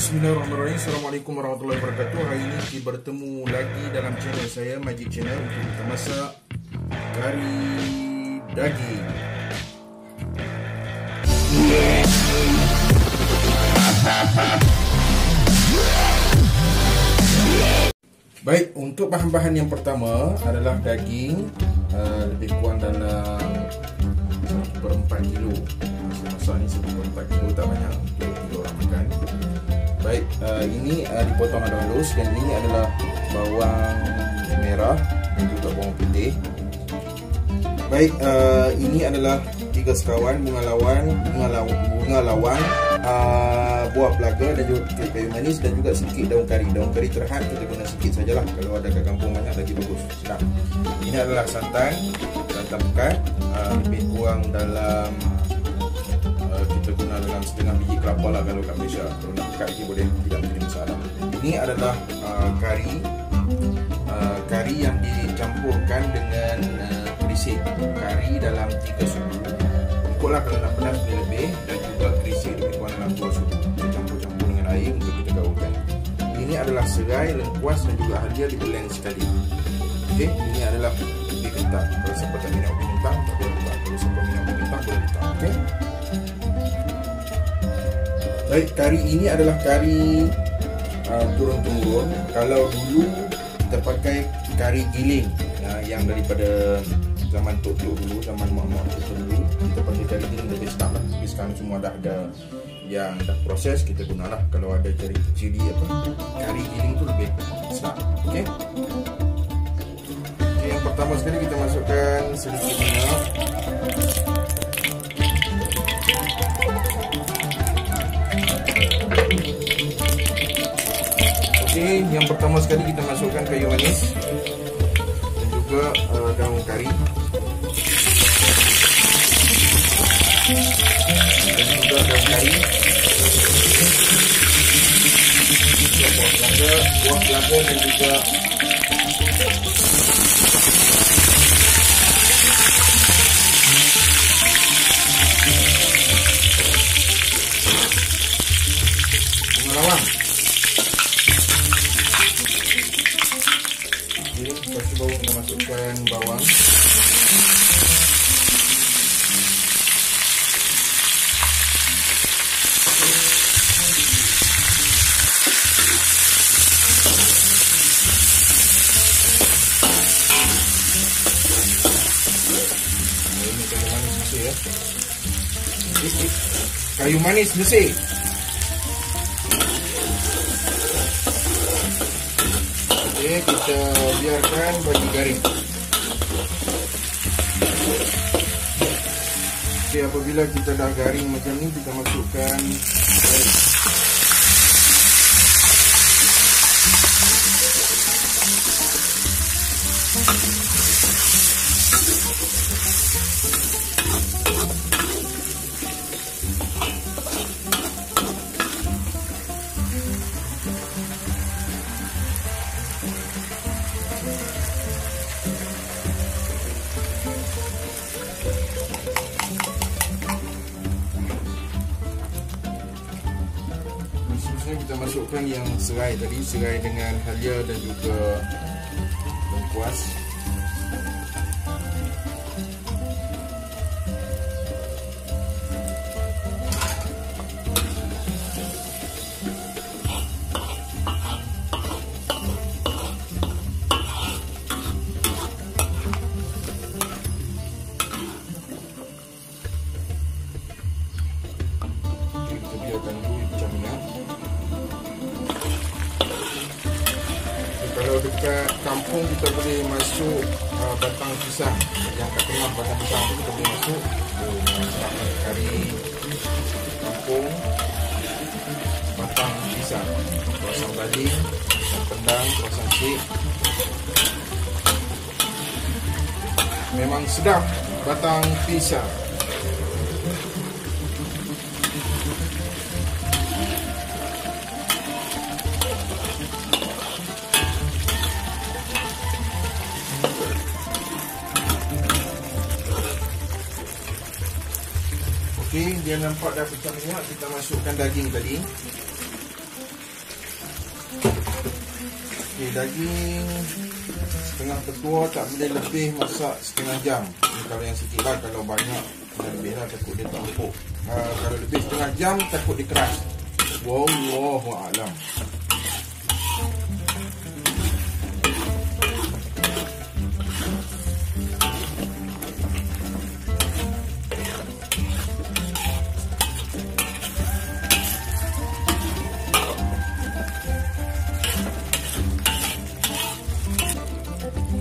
Bismillahirrahmanirrahim. Assalamualaikum warahmatullahi wabarakatuh. Hari ini kita bertemu lagi dalam channel saya Magic Channel Untuk kita masak Kari daging. Baik, untuk bahan-bahan yang pertama adalah daging uh, Lebih kurang dalam 1 per 4 kilo. Saya masak ni 1 per 4 kilo tak banyak Untuk 3 orang makan Baik, uh, ini uh, dipotong ada halus Dan ini adalah bawang merah dan juga bawang putih Baik, uh, ini adalah tiga sekawan bunga lawan, bunga lawan, bunga lawan, uh, buah pelaga dan juga kayu manis dan juga sedikit daun kari. Daun kari terhad kita guna sedikit sajalah. Kalau ada kat kampung banyak lagi bagus. Sedap. Ini adalah santan, santan pekat, uh, lebih kurang dalam dalam setengah biji kelapa lah kalau kat Malaysia. Kalau nak pekat lagi boleh tidak menjadi masalah. Ini adalah uh, kari, uh, kari yang dicampurkan dengan uh, krisik kari dalam 3 sudu ikutlah kalau nak pedas boleh lebih dan juga krisik lebih kurang dalam 2 sudu campur-campur dengan air untuk kita gaulkan. Ini adalah serai, lengkuas dan juga halia di blend sekali. Ok, ini adalah lebih kentang. Kalau siapa tak minat lebih kentang tak boleh letak kalau siapa minat lebih kentang boleh letak ok baik, kari ini adalah kari uh, turun-temurun kalau dulu kita pakai kari giling. Uh, yang daripada zaman tok-tok dulu, zaman mak-mak kita dulu kita pakai kari giling lebih sedap lah. Tapi sekarang semua dah ada yang dah proses kita gunalah. Kalau ada kari cili apa kari giling tu lebih sedap ok okay, yang pertama sekali kita masukkan sedikit minyak Okey, yang pertama sekali kita masukkan kayu manis dan juga uh, daun kari. Dan juga daun kari. Buah kelapa, dan juga kayu manis Mesir ya. Kayu manis Mesir. Okey, kita biarkan bagi garing. Okey, apabila kita dah garing macam ni, kita masukkan air. Seterusnya yang serai tadi, serai dengan halia dan juga lengkuas. Pisang yang kat tengah batang pisang tu kita boleh masuk. Kari kampung batang pisang. Croissant daging croissant pendang croissant cake memang sedap batang pisang Okey, dia nampak dah pecah minyak Kita masukkan daging tadi. Okey, daging Setengah petua tak boleh lebih Masak setengah jam. Ini Kalau yang sikit lah, kalau banyak Dan lebih lah, takut dia tak empuk. Uh, Kalau lebih setengah jam, takut dia keras. Wallahualam Wallahualam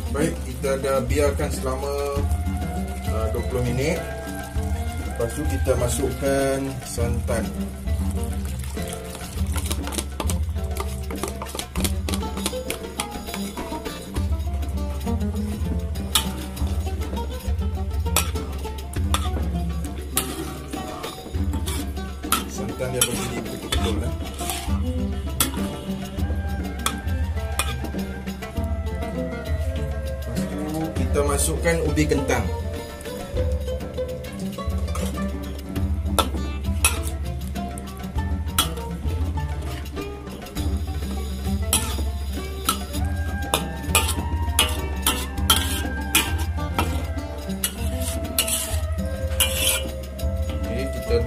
Baik, kita dah biarkan selama uh, 20 minit. Lepas tu kita masukkan santan. Masukkan ubi kentang.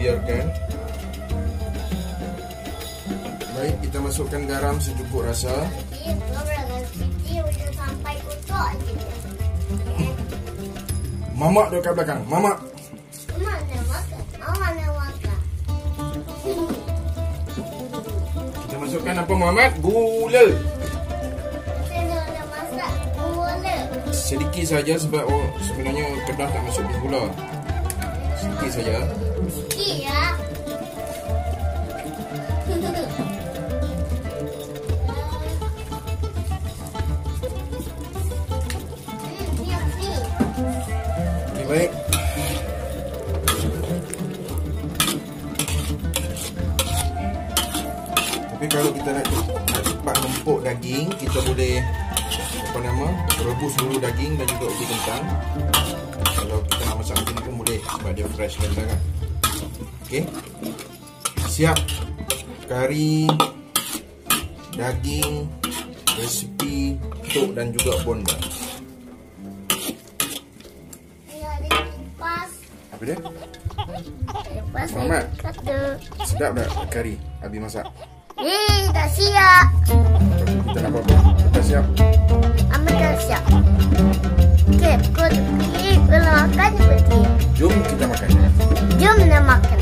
Biarkan. Baik, kita masukkan garam secukup rasa. Mamak duduk kat belakang. Mamak. Mana makan? Mama nak makan. Kita masukkan apa Muhammad? Gula. Saya nak masak gula. Sedikit saja sebab oh, sebenarnya kedah tak masuk gula. Sedikit saja. Sikit ya. Baik. Tapi kalau kita nak, cepat mempuk daging, kita boleh apa nama rebus dulu daging dan juga ubi kentang. Kalau kita nak masak macam ni pun boleh sebab dia fresh kan sangat. Okey. Siap kari daging resipi tok dan juga bonda. Apa dia? Lepas Muhammad. kata. Sedap tak kari Abi masak? Eh, dah siap. Kita nak apa-apa? Kita siap. Ambil dah siap. Okey, kau pergi. Kalau makan, pergi. Jom kita makan. Jom nak makan.